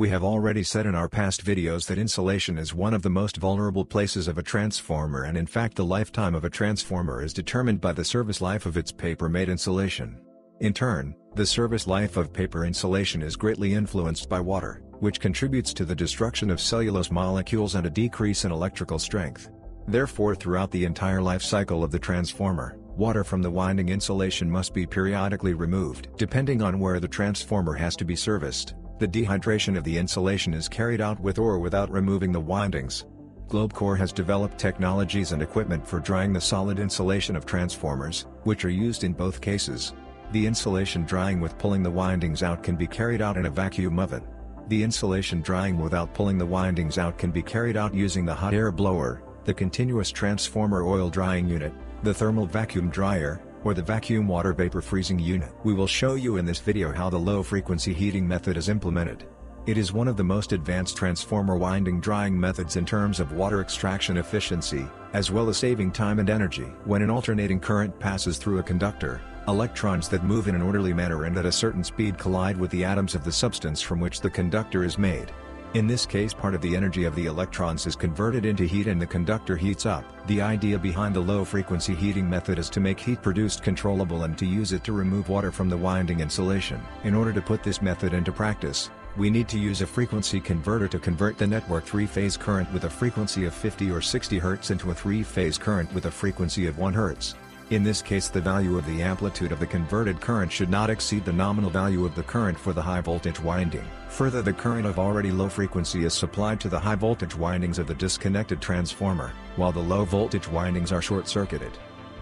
We have already said in our past videos that insulation is one of the most vulnerable places of a transformer and in fact the lifetime of a transformer is determined by the service life of its paper-made insulation. In turn, the service life of paper insulation is greatly influenced by water, which contributes to the destruction of cellulose molecules and a decrease in electrical strength. Therefore throughout the entire life cycle of the transformer, water from the winding insulation must be periodically removed. Depending on where the transformer has to be serviced, the dehydration of the insulation is carried out with or without removing the windings. Globecore has developed technologies and equipment for drying the solid insulation of transformers, which are used in both cases. The insulation drying with pulling the windings out can be carried out in a vacuum oven. The insulation drying without pulling the windings out can be carried out using the hot air blower, the continuous transformer oil drying unit, the thermal vacuum dryer, or the vacuum water vapor freezing unit. We will show you in this video how the low frequency heating method is implemented. It is one of the most advanced transformer winding drying methods in terms of water extraction efficiency, as well as saving time and energy. When an alternating current passes through a conductor, electrons that move in an orderly manner and at a certain speed collide with the atoms of the substance from which the conductor is made. In this case part of the energy of the electrons is converted into heat and the conductor heats up. The idea behind the low-frequency heating method is to make heat produced controllable and to use it to remove water from the winding insulation. In order to put this method into practice, we need to use a frequency converter to convert the network 3-phase current with a frequency of 50 or 60 Hz into a 3-phase current with a frequency of 1 Hz. In this case the value of the amplitude of the converted current should not exceed the nominal value of the current for the high voltage winding. Further the current of already low frequency is supplied to the high voltage windings of the disconnected transformer, while the low voltage windings are short-circuited.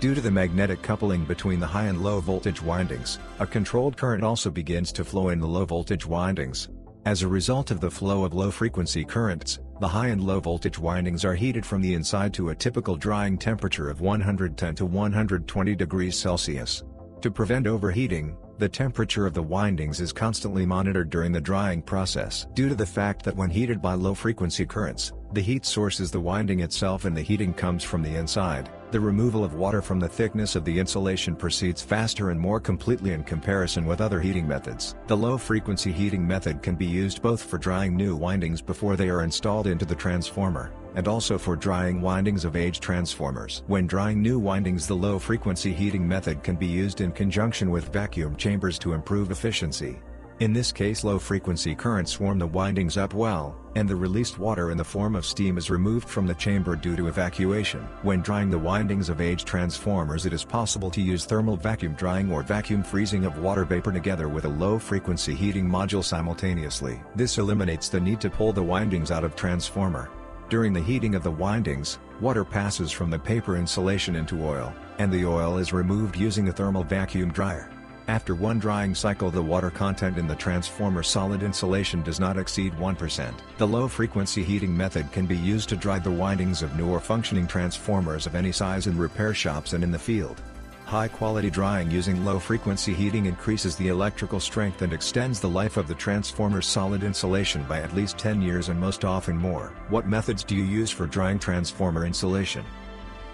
Due to the magnetic coupling between the high and low voltage windings, a controlled current also begins to flow in the low voltage windings. As a result of the flow of low-frequency currents, the high and low voltage windings are heated from the inside to a typical drying temperature of 110 to 120 degrees Celsius. To prevent overheating, the temperature of the windings is constantly monitored during the drying process. Due to the fact that when heated by low-frequency currents, the heat source is the winding itself and the heating comes from the inside, the removal of water from the thickness of the insulation proceeds faster and more completely in comparison with other heating methods. The low-frequency heating method can be used both for drying new windings before they are installed into the transformer, and also for drying windings of aged transformers. When drying new windings the low-frequency heating method can be used in conjunction with vacuum chambers to improve efficiency. In this case low-frequency currents warm the windings up well, and the released water in the form of steam is removed from the chamber due to evacuation. When drying the windings of aged transformers it is possible to use thermal vacuum drying or vacuum freezing of water vapor together with a low-frequency heating module simultaneously. This eliminates the need to pull the windings out of transformer. During the heating of the windings, water passes from the paper insulation into oil, and the oil is removed using a thermal vacuum dryer. After one drying cycle the water content in the transformer solid insulation does not exceed 1%. The low-frequency heating method can be used to dry the windings of new or functioning transformers of any size in repair shops and in the field. High-quality drying using low-frequency heating increases the electrical strength and extends the life of the transformer's solid insulation by at least 10 years and most often more. What methods do you use for drying transformer insulation?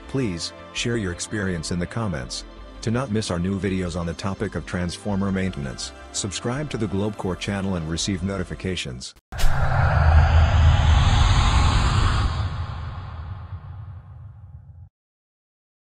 Please, share your experience in the comments. To not miss our new videos on the topic of transformer maintenance, subscribe to the GlobeCore channel and receive notifications.